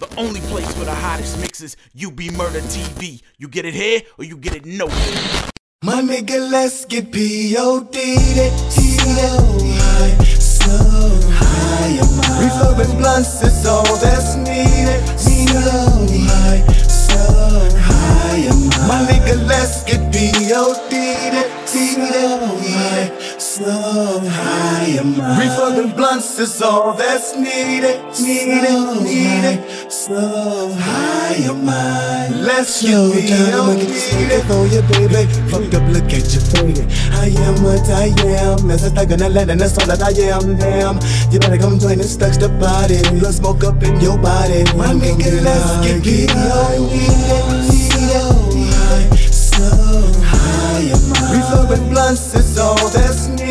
The only place for the hottest mixes, UBMurda TV. You get it here or you get it nowhere. My nigga, let's get P.O.D. that so high, so high. Refurbing blunts is all that's needed. So high, so high. My nigga, let's get P.O.D. high. Refurbing blunts is all that's needed. Needed, needed. So high, let's get P.O.D. that for you, baby. Fucked up, look at your face. I am what I am. As a thug in a land, and that's all that I am. Damn, you better come join us, touch the body. Blood smoke up in your body. My nigga, let's get it So high, refurbing blunts is all that's needed.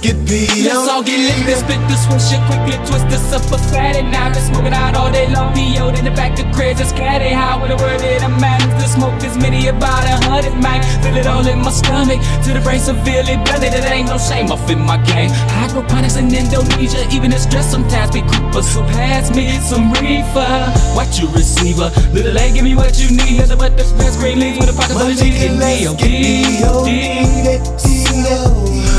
Get B.O.D. Let's all get lit, let's split this one shit quickly, twist this up a fat and I've been smoking out all day long. PO'd in the back of cribs, it's caddy high with a word that I'm at. The smoke is many about a hundred man. Feel it all in my stomach, to the brain severely blended. It ain't no shame off in my game. Hydroponics in Indonesia, even the stress sometimes be creepers. So pass me some reefer, watch your receiver. Little A, give me what you need, nothing but the best green leaves with a pocket full of cheese. nigga, let's D.O.D. get B.O.D. So high,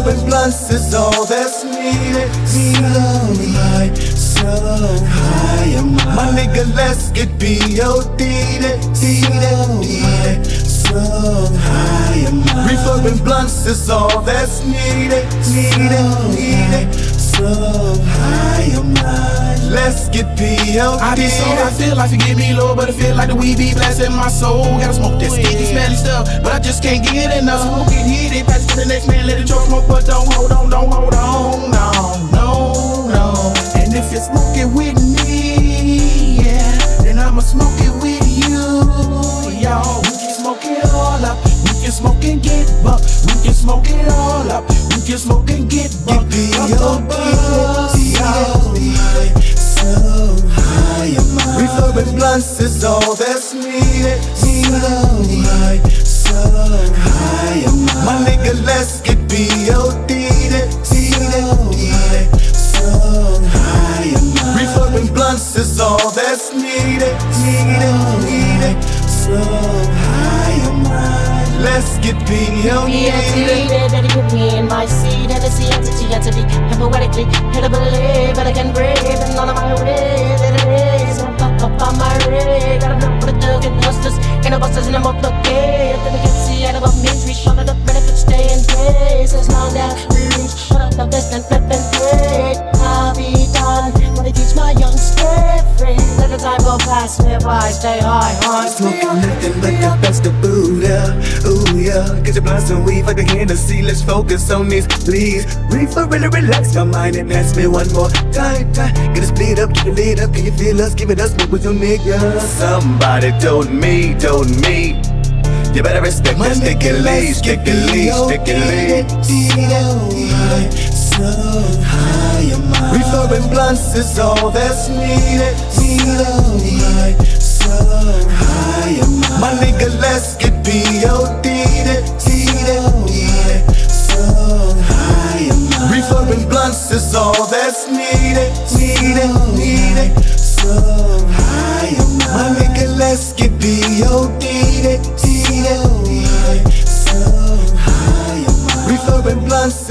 refurbing blunts is all that's needed. So high, so high, oh my nigga, let's get B.O.D. So high, oh refurbing blunts is all that's needed. Needed, needed. So high, oh let's get B.O.D. I be so I feel like forgive me, Lord, but I feel like the weed be blasting my soul. Gotta smoke that sticky, smelly stuff, but I just can't get enough. Smoke it, hit it, pass it to the next man, let it choke smoke, but don't hold on, all that's needed. So high, so high, my nigga, let's get B.O.D. So high, refurbing blunts is all that's needed. Needed, needed. So high, let's get B.O.D. Better give me in my seat and the entity entity poetically hit a believe but I can breathe and all of my ways it is pop up on my and the busters and I'm up the gate. Then we can see out of a misery shut up benefits stay in place as long as we reach shut up the best and flip and trade I'll be done when I teach my young free. Let the time go past me by stay high on Smoking nothing but the best of Buddha. Ooh yeah, get your blunts and weave like a Hennessy. Let's focus on this, please. Reefer really relax my mind and ask me one more time. time. Get it split up, get it lit up. Can you feel us? Give it us smoke with your nigga. Somebody told me, told me. You better respect my stick and that sticky leaf, sticky leaf, sticky leaf. So high, refurbing blunts is all that's needed. So blunts is all that's needed. Needed, needed. So high, my nigga, let's get B.O.D. So high, refurbing blunts